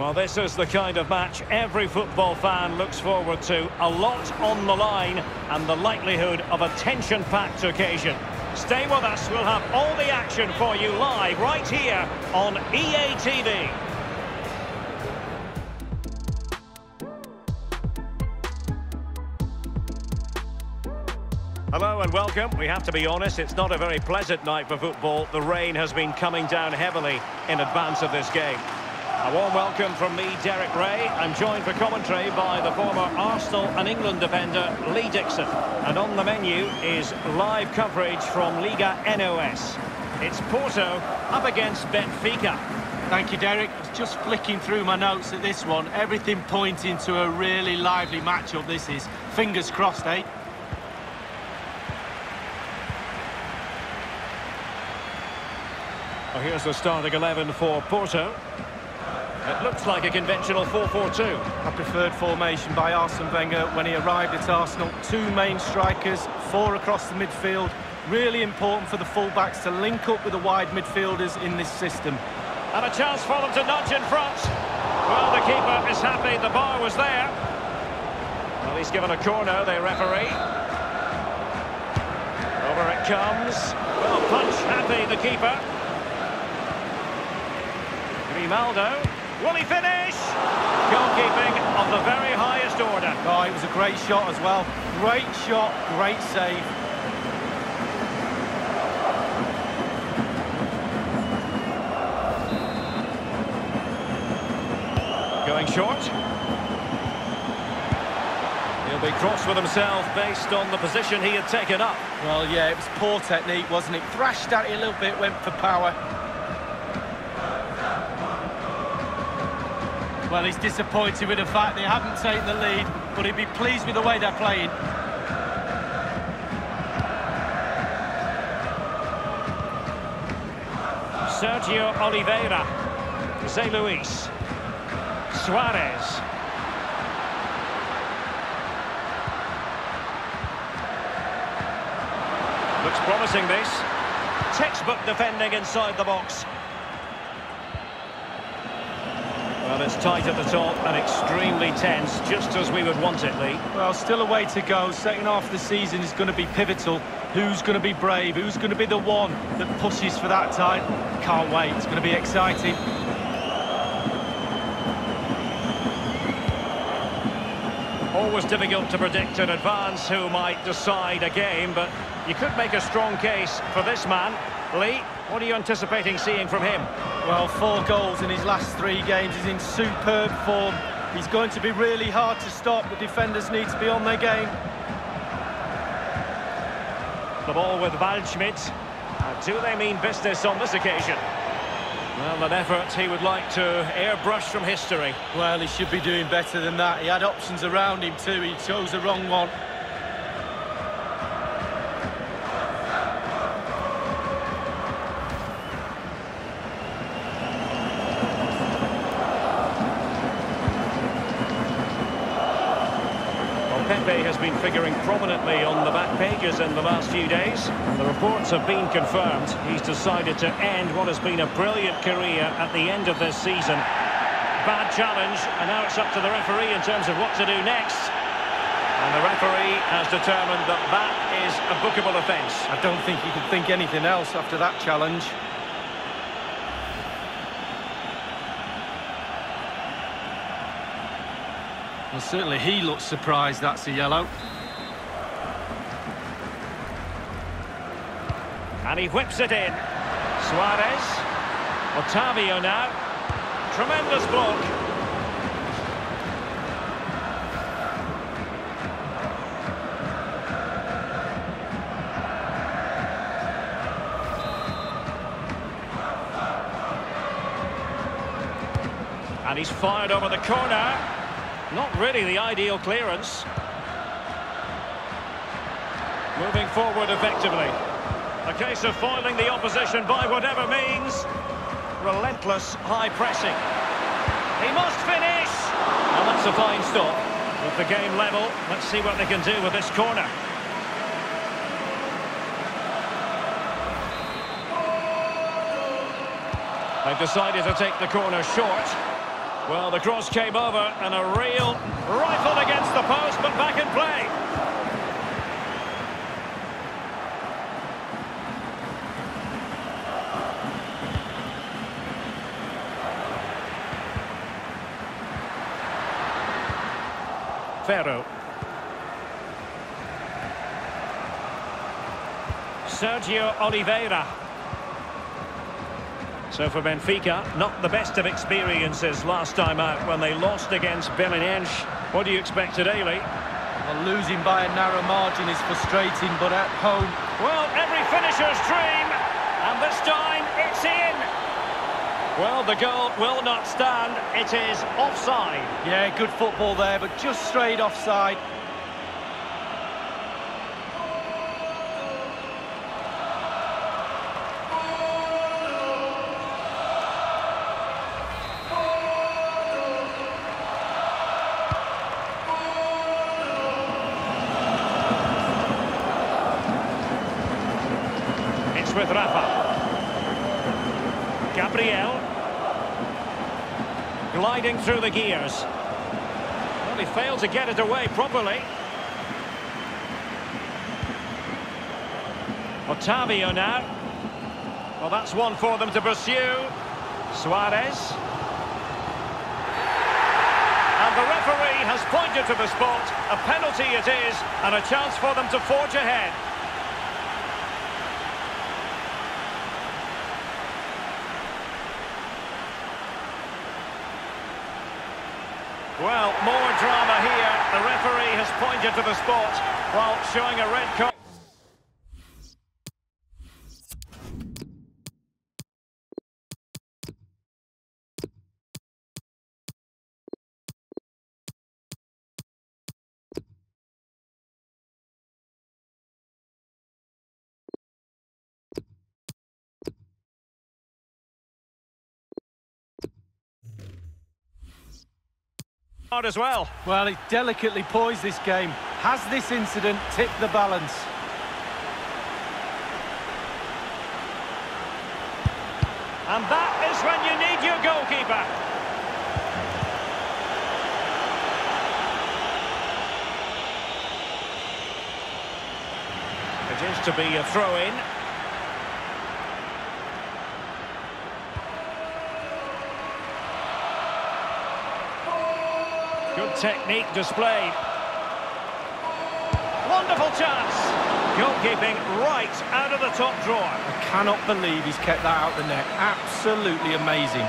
Well, this is the kind of match every football fan looks forward to. A lot on the line and the likelihood of a tension-packed occasion. Stay with us, we'll have all the action for you live right here on EA TV. Hello and welcome. We have to be honest, it's not a very pleasant night for football. The rain has been coming down heavily in advance of this game. A warm welcome from me, Derek Ray. I'm joined for commentary by the former Arsenal and England defender, Lee Dixon. And on the menu is live coverage from Liga NOS. It's Porto up against Benfica. Thank you, Derek. I was just flicking through my notes at this one. Everything pointing to a really lively matchup this is. Fingers crossed, eh? Well, here's the starting 11 for Porto. It looks like a conventional 4-4-2. A preferred formation by Arsene Wenger when he arrived at Arsenal. Two main strikers, four across the midfield. Really important for the fullbacks to link up with the wide midfielders in this system. And a chance for them to nudge in front. Well, the keeper is happy the bar was there. Well, he's given a corner, the referee. Over it comes. Well, punch happy, the keeper. Grimaldo. Will he finish? Goalkeeping of the very highest order. Oh, it was a great shot as well. Great shot, great save. Going short. He'll be cross with himself based on the position he had taken up. Well, yeah, it was poor technique, wasn't it? Thrashed at it a little bit, went for power. Well, he's disappointed with the fact they haven't taken the lead, but he'd be pleased with the way they're playing. Sergio Oliveira. Zé Luis. Suarez. Looks promising this. Textbook defending inside the box. Well, it's tight at the top and extremely tense, just as we would want it, Lee. Well, still a way to go. Second half of the season is going to be pivotal. Who's going to be brave? Who's going to be the one that pushes for that time? Can't wait. It's going to be exciting. Always difficult to predict in advance who might decide a game, but you could make a strong case for this man. Lee, what are you anticipating seeing from him? Well, four goals in his last three games. He's in superb form. He's going to be really hard to stop. The defenders need to be on their game. The ball with Waldschmidt. Uh, do they mean business on this occasion? Well, an effort he would like to airbrush from history. Well, he should be doing better than that. He had options around him too. He chose the wrong one. Pepe has been figuring prominently on the back pages in the last few days. The reports have been confirmed. He's decided to end what has been a brilliant career at the end of this season. Bad challenge, and now it's up to the referee in terms of what to do next. And the referee has determined that that is a bookable offence. I don't think you can think anything else after that challenge. Well, certainly he looks surprised that's a yellow. And he whips it in. Suarez. Otavio now. Tremendous block. And he's fired over the corner. Not really the ideal clearance. Moving forward effectively. A case of foiling the opposition by whatever means. Relentless high pressing. He must finish! And that's a fine stop. With the game level, let's see what they can do with this corner. They've decided to take the corner short. Well, the cross came over and a real rifle against the post, but back in play. Ferro. Sergio Oliveira. So for Benfica, not the best of experiences last time out when they lost against Belenenses. What do you expect today, Lee? Well, losing by a narrow margin is frustrating, but at home... Well, every finisher's dream, and this time it's in. Well, the goal will not stand. It is offside. Yeah, good football there, but just straight offside. Gliding through the gears. Well, he failed to get it away properly. Otavio now. Well, that's one for them to pursue. Suarez. And the referee has pointed to the spot. A penalty it is, and a chance for them to forge ahead. Well, more drama here. The referee has pointed to the spot while showing a red card. As well. Well, it delicately poised this game. Has this incident tipped the balance? And that is when you need your goalkeeper. It is to be a throw-in. Good technique displayed. Wonderful chance. Goalkeeping right out of the top drawer. I cannot believe he's kept that out the net. Absolutely amazing.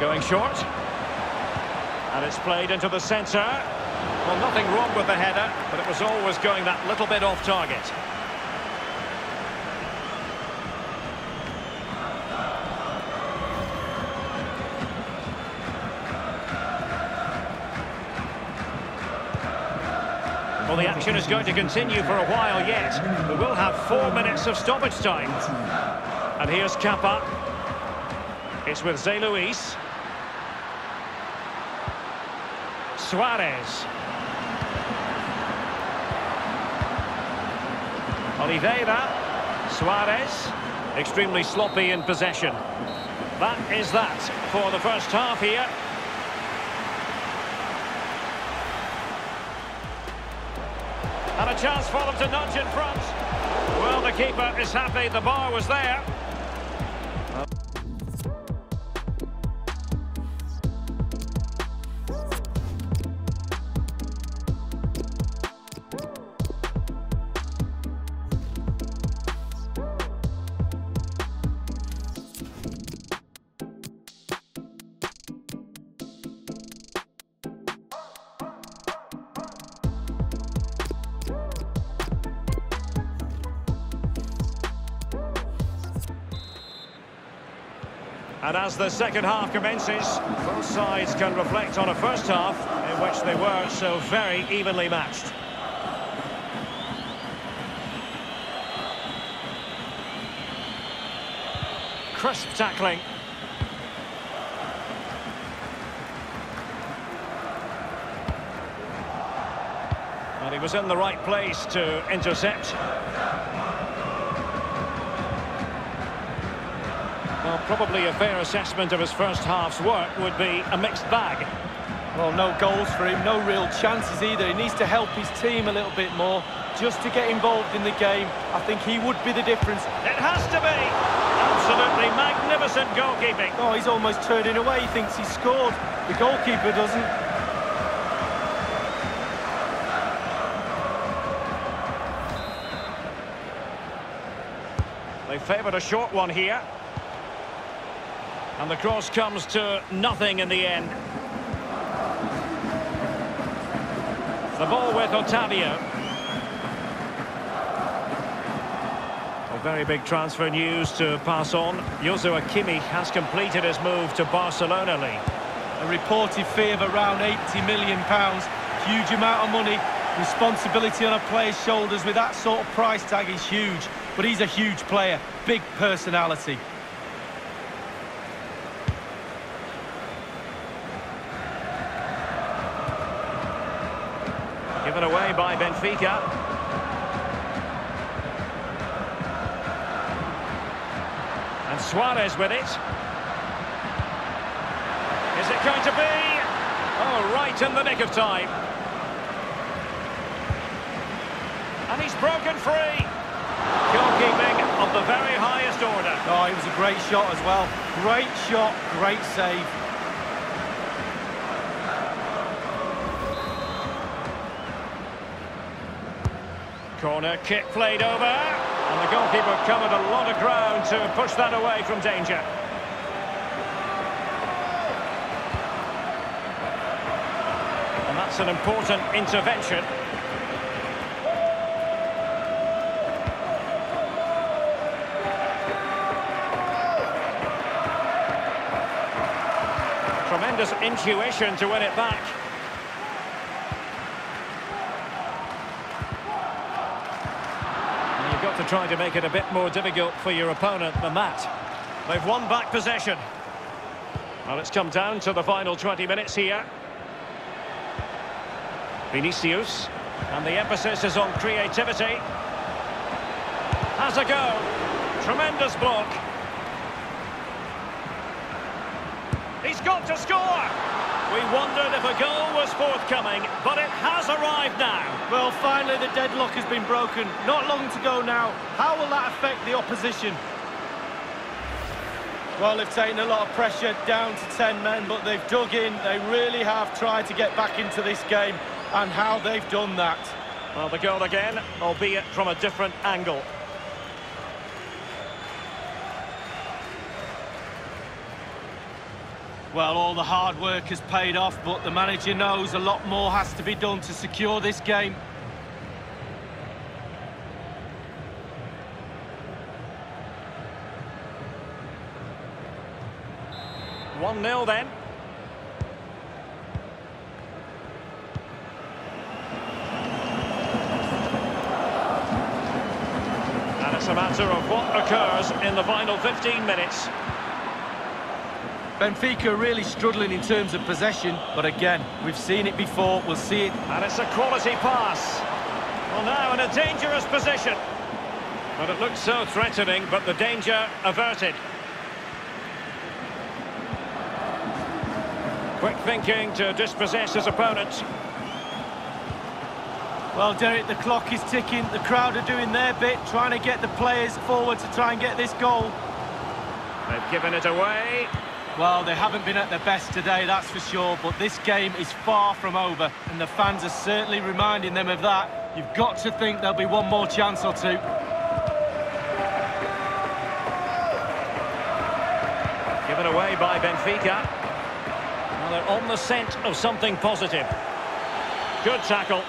Going short. And it's played into the centre. Well, nothing wrong with the header, but it was always going that little bit off target. Well, the action is going to continue for a while yet. We will have four minutes of stoppage time. And here's Kappa. It's with Zé Luis. Suarez. Oliveira. Suarez. Extremely sloppy in possession. That is that for the first half here. And a chance for them to nudge in front. Well, the keeper is happy. The bar was there. And as the second half commences, both sides can reflect on a first half in which they were so very evenly matched. Crisp tackling. And he was in the right place to intercept. Well, probably a fair assessment of his first half's work would be a mixed bag. Well, no goals for him, no real chances either. He needs to help his team a little bit more just to get involved in the game. I think he would be the difference. It has to be! Absolutely magnificent goalkeeping. Oh, he's almost turning away. He thinks he scored. The goalkeeper doesn't. They favoured a short one here. And the cross comes to nothing in the end. The ball with Otavio. A very big transfer news to pass on. Joshua Kimmich has completed his move to Barcelona League. A reported fee of around £80 million. Huge amount of money. Responsibility on a player's shoulders with that sort of price tag is huge. But he's a huge player. Big personality. Away by Benfica. And Suarez with it. Is it going to be? Oh, right in the nick of time. And he's broken free. Goalkeeping of the very highest order. Oh, it was a great shot as well. Great shot, great save. Corner kick played over. And the goalkeeper covered a lot of ground to push that away from danger. And that's an important intervention. Tremendous intuition to win it back. Got to try to make it a bit more difficult for your opponent than that. They've won back possession. Well, it's come down to the final 20 minutes here. Vinicius. And the emphasis is on creativity. Has a go. Tremendous block. He's got to score! We wondered if a goal was forthcoming, but it has arrived now. Well, finally the deadlock has been broken. Not long to go now. How will that affect the opposition? Well, they've taken a lot of pressure down to 10 men, but they've dug in. They really have tried to get back into this game, and how they've done that. Well, the goal again, albeit from a different angle. Well, all the hard work has paid off, but the manager knows a lot more has to be done to secure this game. One 0 then. And it's a matter of what occurs in the final 15 minutes. Benfica really struggling in terms of possession, but again, we've seen it before, we'll see it. And it's a quality pass. Well, now in a dangerous position. But it looked so threatening, but the danger averted. Quick thinking to dispossess his opponent. Well, Derek, the clock is ticking. The crowd are doing their bit, trying to get the players forward to try and get this goal. They've given it away. Well, they haven't been at their best today, that's for sure, but this game is far from over, and the fans are certainly reminding them of that. You've got to think there'll be one more chance or two. Given away by Benfica. Well, they're on the scent of something positive. Good tackle.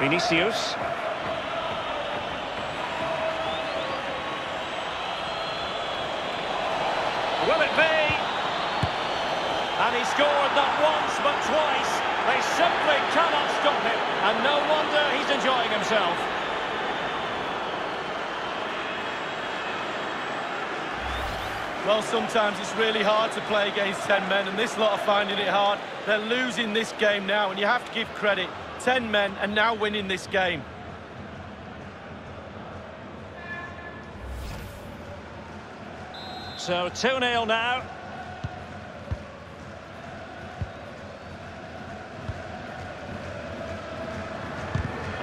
Vinicius. Will it be? And he scored not once but twice. They simply cannot stop him. And no wonder he's enjoying himself. Well, sometimes it's really hard to play against 10 men, and this lot are finding it hard. They're losing this game now, and you have to give credit. 10 men and now winning this game. So 2-0 now.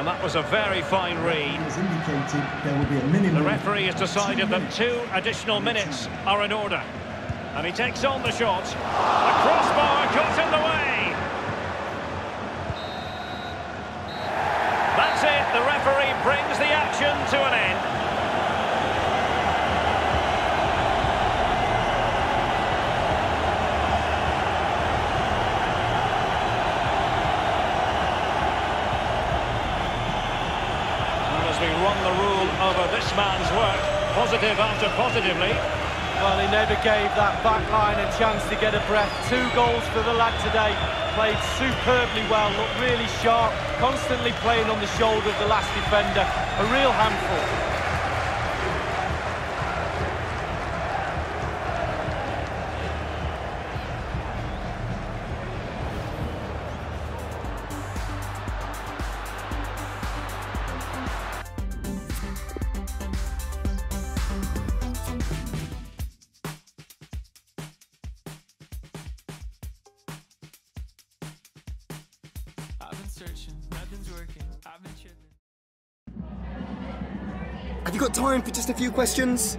And that was a very fine read. As indicated, there will be a minimum. The referee has decided that two additional minutes are in order. And he takes on the shot. The crossbar got in the way. That's it. The referee brings the action to an end. run the rule over this man's work, positive after positively. Well, he never gave that back line a chance to get a breath. Two goals for the lad today. Played superbly well, looked really sharp, constantly playing on the shoulder of the last defender. A real handful. A few questions?